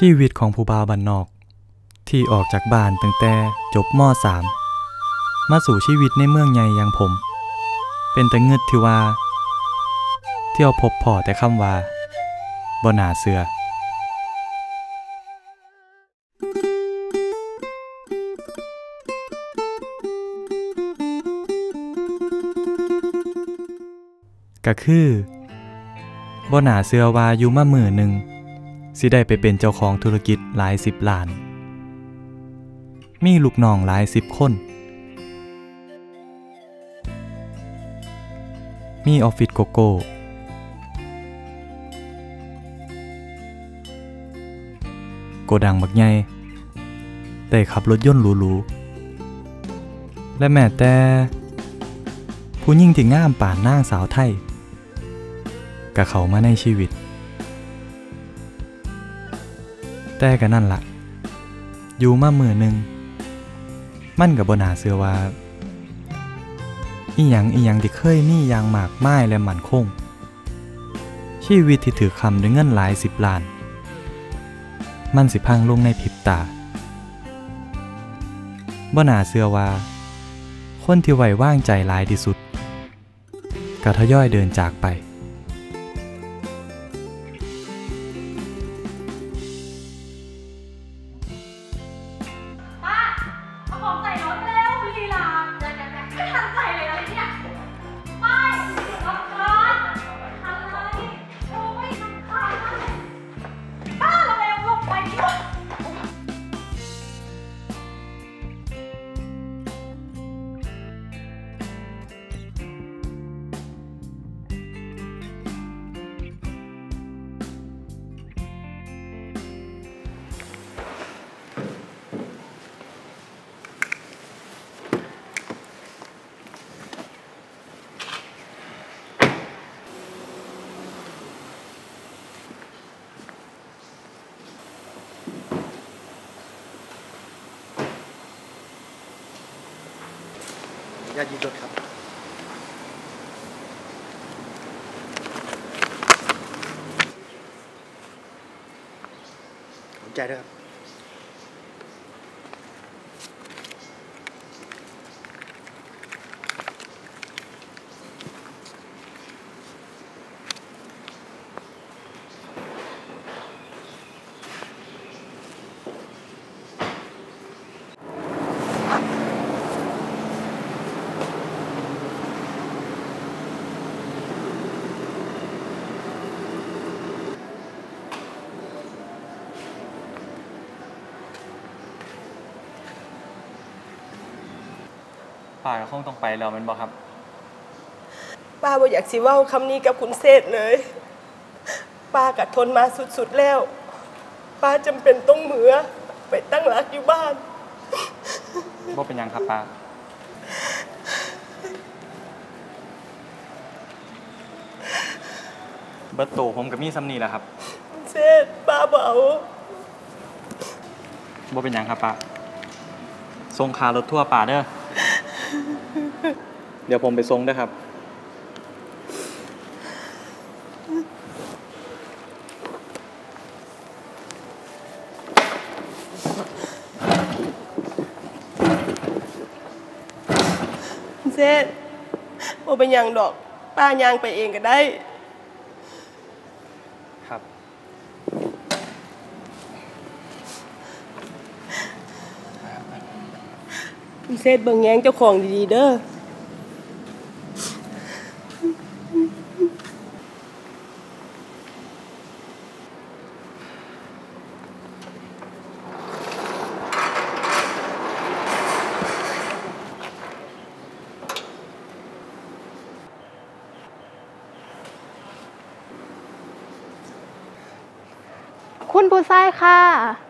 ชีวิตของผู้บ่าวบ้านนอก ที่ออกจากบ้านตั้งแต่จบม .3 มาสู่ชีวิตในเมืองใหญ่อย่างผม เป็นแต่เงึดที่ว่า เที่ยวพบพอแต่คำว่าบ่น่าเสือก็คือบ่น่าเสือว่าอยู่มามือหนึ่ง สิได้ไปเป็นเจ้าของธุรกิจหลายสิบล้าน มีลูกน้องหลายสิบคน มีออฟฟิศโกโก้ โกดังบักใหญ่ได้ขับรถยนต์หรูๆ และแม้แต่ ผู้หญิงที่งามป่านนางสาวไทยกับเขามาในชีวิต แต่ก็นั่นละ่ะ อยู่มามือหนึ่ง มันกับบนหาเสือว่า อีหยังอีหยังที่เคยมีอย่างมากมายและมันคง ชีวิตที่ถือคำด้วยเงินหลายสิบล้าน มันสิพังลงในพิบตาบ่นาเสือว่า คนที่ไว้ว่างใจหลายที่สุดก็ทยอยเดินจากไป ยืนรถครับขอบใจด้วยครับ ป่าก็คงต้องไปแล้วแมันบอกครับ ป้าบ่อยากสิเว้าคำนี้กับคุณเศษเลย ป้ากัดทนมาสุดๆแล้ว ป้าจำเป็นต้องเหมือ ไปตั้งหลักอยู่บ้านบ่เป็นหยังครับป้า เบิร์ตโตผมกับมีซัมนี่แหละครับคุณเศษป้าบ่เอาบ่เป็นหยังครับป้าส่งคารถทั่วป่าเด้อ เดี๋ยวผมไปทรงเด้ครับ เซธโมเป็นหยังดอก ป้ายางไปเองก็ได้ ครับ คุณเศษเบิ่งแยงเจ้าของดีๆเด้อคุณผู้ชายค่ะ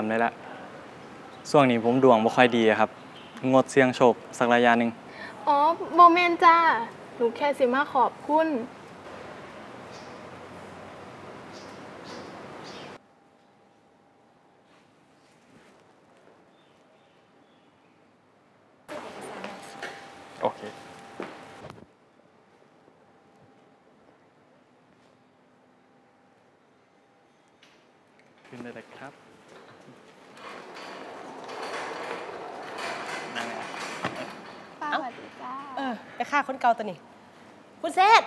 จำได้ละช่วงนี้ผมดวงบ่ค่อยดีครับ งดเสี่ยงโชคสักระยะหนึ่งอ๋อโมเมนจ้าหนูแค่สิมาขอบคุณ โอเค ขึ้นได้เลยครับนั่งไง ป้าสวัสดีจ้า เออไปฆ่าคนเก่าตัวนี้ คุณเซธ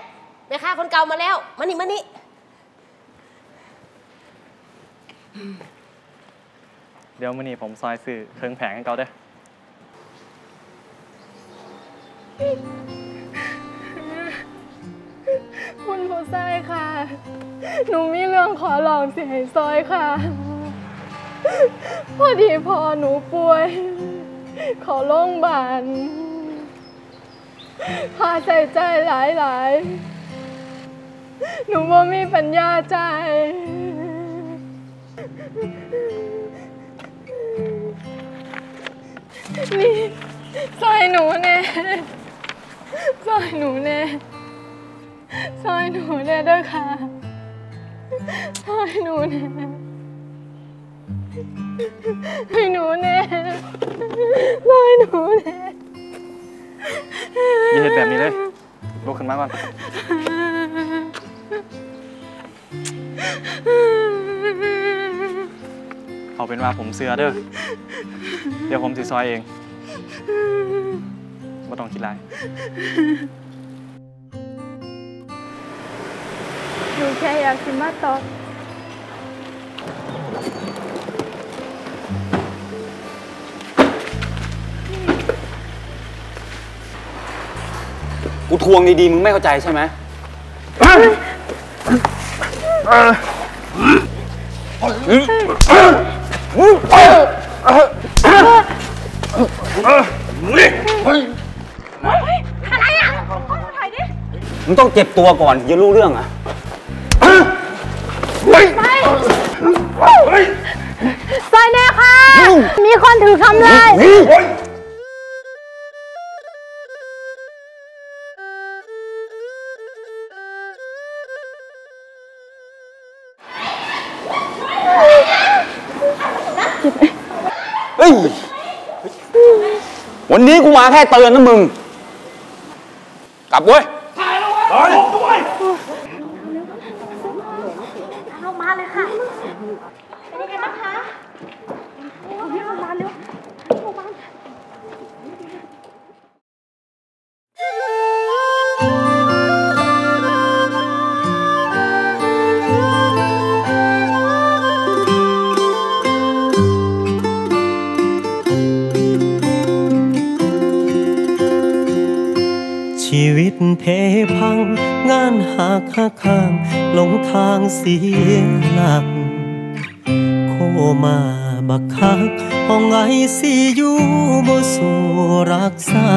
ไปฆ่าคนเก่ามาแล้วมานี่มานี่เดี๋ยวมื้อนี้ผมซอยสื่อเครื่องแผงให้เขาเด้อคุณผู้ชายค่ะ หนูมีเรื่องขอลองสิให้ซอยค่ะ พอดีพอหนูป่วย ขอโรงพยาบาล ค่าใช้จ่ายหลายหลายหนูว่ามีปัญญาใจ นี่ซอยหนูแน่ซอยหนูแน่ซอยหนูแน่ด้วยค่ะซอยหนูแน่ให้หนูแน่ซอยหนูแน่ อย่าเห็นแบบนี้เลยลุกขึ้นมาก่อนเอาเป็นว่าผมเสือเด้อ เดี๋ยวผมสิซอยเองไม่ต้องคิดไรหนูแค่อยากสิมาตอบ กูทวงดีๆ มึงไม่เข้าใจใช่ไหมมึงต้องเจ็บตัวก่อนจะรู้เรื่องอะซอยแน่ค่ะ มีคนถือคำเลย วันนี้กูมาแค่เตือนนะมึง กลับเว้ย หักข้างหลงทางเสียหลัก โคมาบักคักห้องไอซียูบ่สู่รักษา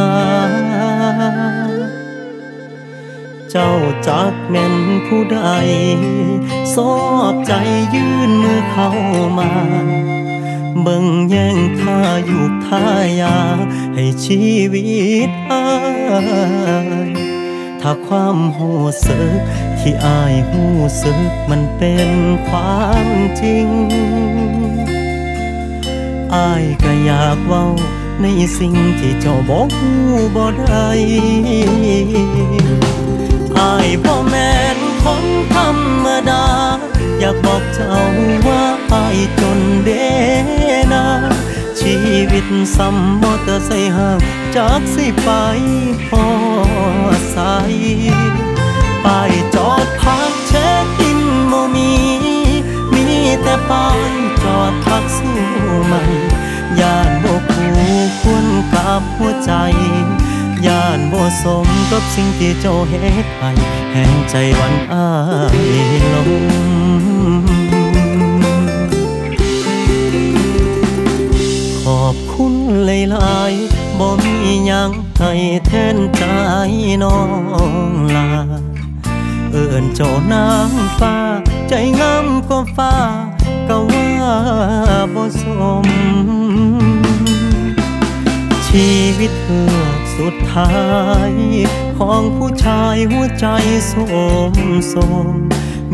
เจ้าจักแม่นผู้ใดสอบใจยื่นมือเข้ามาเบิ่งแย่งท่าอยู่ท่ายา ให้ชีวิตอาย ถ้าความหูสึกที่อายหูสึกมันเป็นความจริง อายก็อยากเว้าในสิ่งที่เจ้าบอกหูบ่ได้อายบ่แม่นคนธรรมดา อยากบอกเจ้าว่าอายจนเดนา ชีวิตซ้ำมอเตอร์ไซค์ห่างจากสิไปพอใสป้ายจอดพักเช็คอินโมมี มีแต่ป้ายจอดพักสู้มันย่านบ่คู่ควรกับหัวใจย่านบ่สมกับสิ่งที่เจ้าเฮ็ดให้แห่งใจวันอ้ายลง หลายๆบ่มีหยังให้แทนใจน้องลา เอิ้นเจ้านางฟ้า ใจงามกว่าฟ้า ก็ว่าบ่สม ชีวิตเฮือกสุดท้าย ของผู้ชายหัวใจสมสม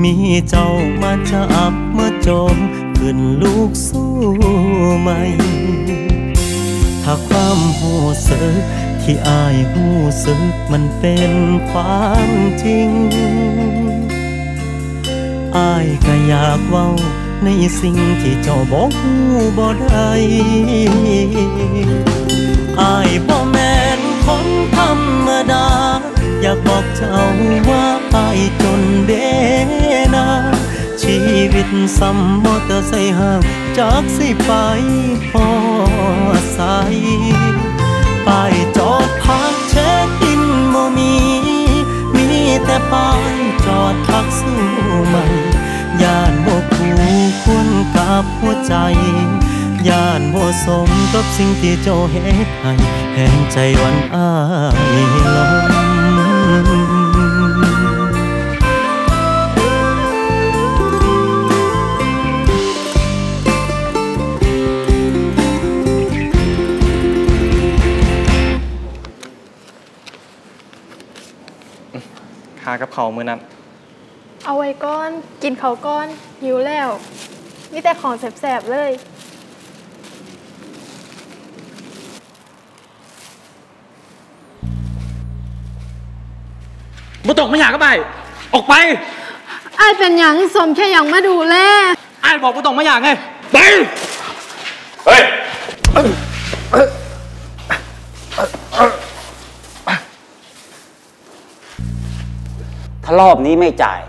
มีเจ้ามาจับมาจมขึ้นลูกสู้ใหม่ ถ้าความหูสึกที่อายหูสึกมันเป็นความจริง อายก็อยากเว้าในสิ่งที่เจ้าบอกหูบ่ได้อายบ่แม่นคนธรรมดา อยากบอกเจ้าว่าอายจนเด จิตสัมมอเตอร์ไซค์ห่างจากสิไปพอใสป้ายจอดพักเช็คอินโมมี มีแต่ป้ายจอดพักสู้ใหม่ย่านบกคูควรกับหัวใจย่านบ่สมกับสิ่งที่เจ้าเฮ็ดให้แห่งใจวันอ้ายลม เขาวมือนั้น เอาไว้ก้อน กินเขาวก้อน หิวแล้วมีแต่ของแสบๆเลยบ่ตกไม่อยากก็ไป ออกไปอายเป็นหยังสมแค่หยังมาดูแลอ้ายบอกบ่ตกไม่อยากไง ไป เฮ้ย ถ้ารอบนี้ไม่จ่าย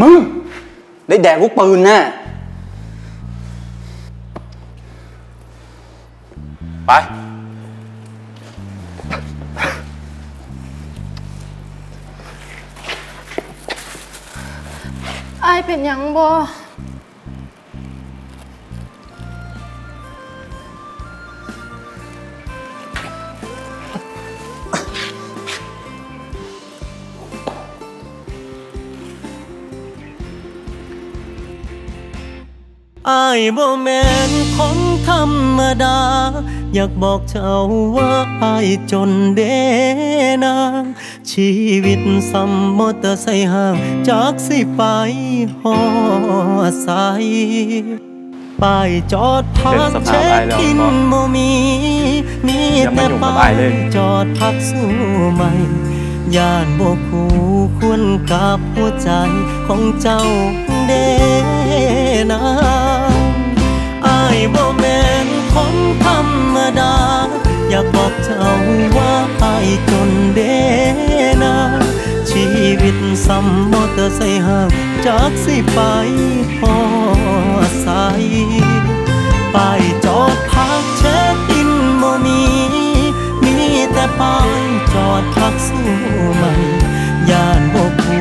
มึง ได้แดกลูกปืนแน่ไป อายเป็นหยังบ่ อายบ่แม่นคนธรรมดา อยากบอกเจ้าว่าอายจนเดนาชีวิตสัมมอเตอร์ไซค์ห่างจากสิไปหอใสป้ายจอดพักเช็คอินบ่มี มีแต่ป้ายจอดพักสู้ใหม่ย่านบ่คูควรกับหัวใจของเจ้าเดนา ดา อยากบอกเจ้าว่าอายจนเดนา ชีวิตสัมมอเตอร์ไซค์ห่างจากสิไปพอใสป้ายจอดพักเช็คอินบ่มีมีแต่ป้ายจอดพักสู้ใหม่ย่านบกคู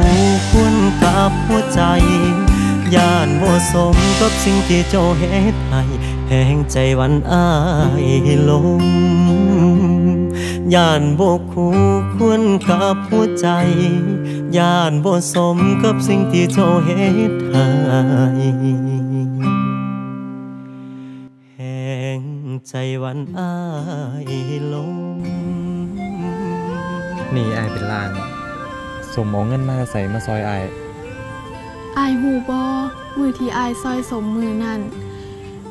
ควรกับหัวใจย่านบ่สมกับสิ่งที่เจ้าเฮ็ดให้ แห่งใจหวันอ้ายลมย่านบ่คู่ควรกับหัวใจย่านบ่สมกับสิ่งที่เจ้าเฮ็ดให้แห่งใจหวันอ้ายลมนี่อายเป็นล้านสมเอาเงินมาใส่มาซอยอายอายหูบอมือที่อายซอยสมมือนั่น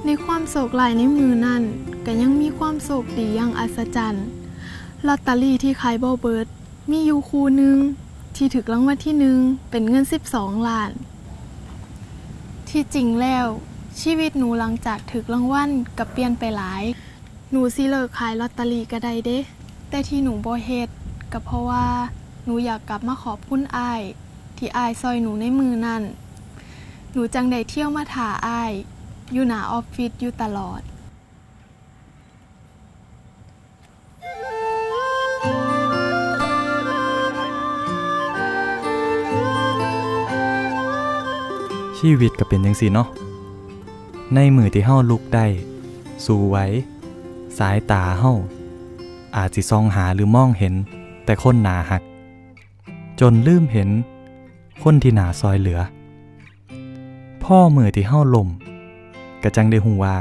ในความโศกหลายในมือนั่นก็ยังมีความโศกดีอย่างอัศจรรย์ลอตเตอรี่ที่ขายบอเบิร์ดมีอยู่คูนึง ที่ถึกรางวัลที่หนึ่งเป็นเงิน 12 ล้าน ที่จริงแล้ว ชีวิตหนูหลังจากถึกรางวัลกับเปลี่ยนไปหลาย หนูสิเลิกขายลอตเตอรี่ก็ได้เด้แต่ที่หนูบ่เฮ็ดก็เพราะว่า หนูอยากกลับมาขอบคุณอ้าย ที่อายซอยหนูในมือนั่น หนูจังได้เที่ยวมาถาอาย อยู่หน้าออฟฟิศอยู่ตลอด ชีวิตก็เป็นจังซี่เนาะ ในมือที่เฮาลุกได้ สู้ไว้ สายตาเฮาอาจสิซองหาหรือมองเห็น แต่คนหนาหัก จนลืมเห็น คนที่หนาซอยเหลือ พ่อมือที่เฮาล่ม ก็จังได้ฮู้ว่า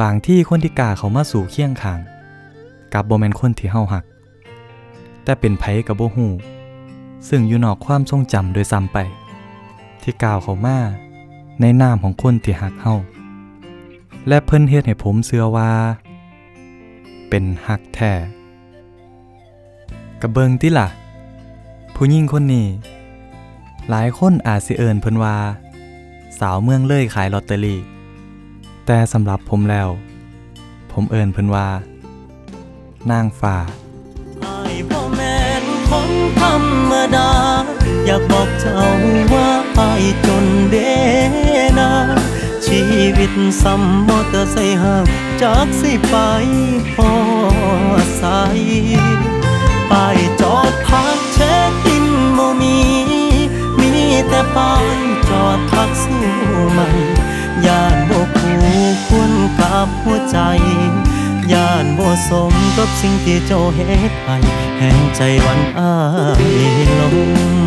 บางที่คนที่กาเขามาสู่เคียงขางกับบ่แมนคนที่เฮาหัก แต่เป็นไผกับบ่ฮู้ซึ่งอยู่นอกความทรงจำโดยซ้ำไป ที่กล่าวเขามาในนามของคนที่หักเฮาและเพิ่นเฮ็ดให้ผมเชื่อว่า เป็นหักแท้กระเบิงติล่ะ ผู้หญิงคนนี้ หลายคนอาจสิเอิญเพิ่นว่า สาวเมืองเลยขายลอตเตอรี่ แต่สำหรับผมแล้ว ผมเอิญเพิ่นว่า นางฟ้าไอายบ่แม่คนธรรมดา อยากบอกเจ้าว่าไอายจนเดนาชีวิตซ้ำมอเตอร์ไซค์ห่างจากสิไปพอสป้ายจอดพักเช็คอินโมมี แต่ป้ายจอดพักสู้มันย่านบ่คู่ควรกับหัวใจย่านบ่สมกับสิ่งที่เจ้าเฮ็ดให้แห่งใจวันอ้าย